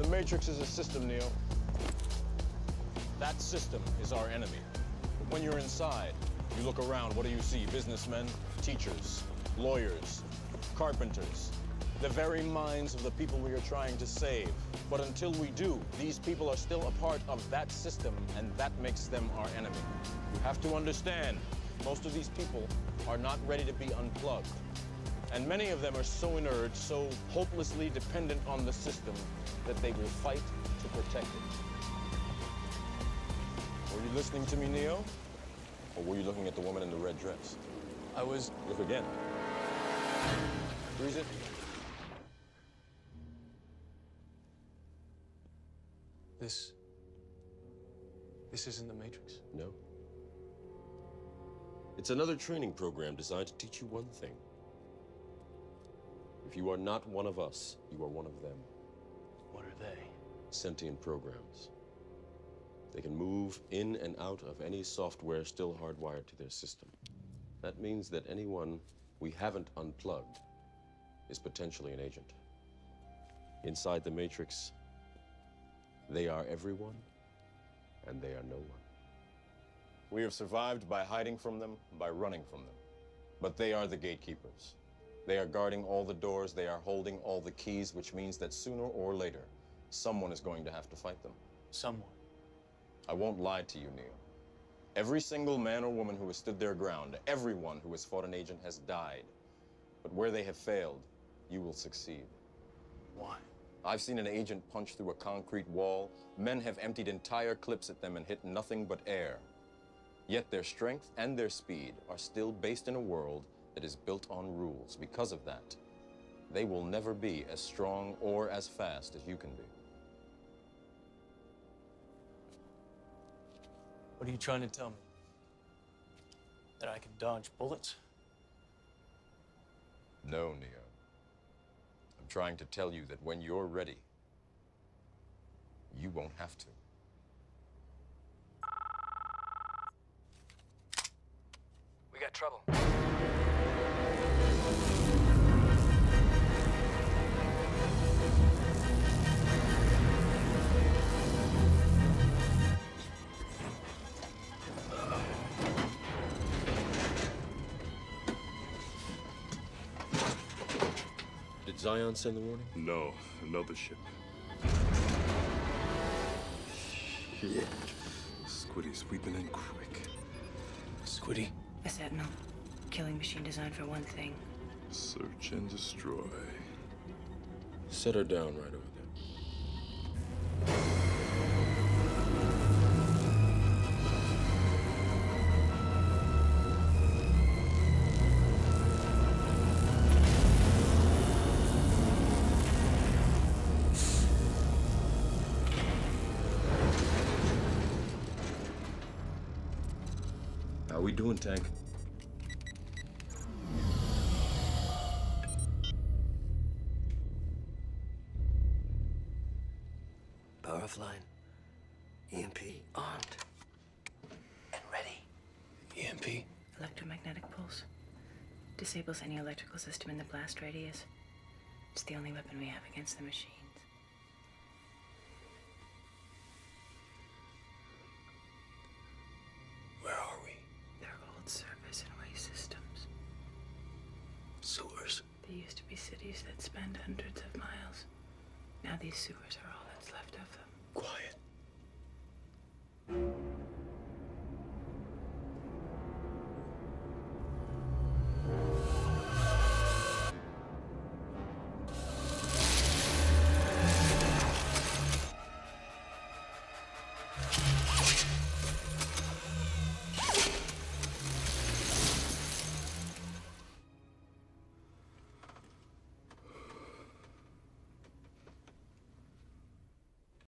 The Matrix is a system, Neo. That system is our enemy. But when you're inside, you look around, what do you see? Businessmen, teachers, lawyers, carpenters, the very minds of the people we are trying to save. But until we do, these people are still a part of that system, and that makes them our enemy. You have to understand, most of these people are not ready to be unplugged. And many of them are so inert, so hopelessly dependent on the system, that they will fight to protect it. Were you listening to me, Neo? Or were you looking at the woman in the red dress? I was. Look again. Freeze it. This. This isn't the Matrix. No. It's another training program designed to teach you one thing. If you are not one of us, you are one of them. What are they? Sentient programs. They can move in and out of any software still hardwired to their system. That means that anyone we haven't unplugged is potentially an agent. Inside the Matrix, they are everyone, and they are no one. We have survived by hiding from them, by running from them. But they are the gatekeepers. They are guarding all the doors, they are holding all the keys, which means that sooner or later, someone is going to have to fight them. Someone. I won't lie to you, Neo. Every single man or woman who has stood their ground, everyone who has fought an agent has died. But where they have failed, you will succeed. Why? I've seen an agent punch through a concrete wall. Men have emptied entire clips at them and hit nothing but air. Yet their strength and their speed are still based in a world that is built on rules. Because of that, they will never be as strong or as fast as you can be. What are you trying to tell me? That I can dodge bullets? No, Neo. I'm trying to tell you that when you're ready, you won't have to. We got trouble. Zion send the warning? No, another ship. Shit. Squiddy sweeping in quick. Squiddy. A sentinel. Killing machine designed for one thing. Search and destroy. Set her down right over there. We doing, Tank? Power offline. EMP armed. And ready. EMP. Electromagnetic pulse. Disables any electrical system in the blast radius. It's the only weapon we have against the machines. Cities that spanned hundreds of miles. Now these sewers are all that's left of them. Quiet.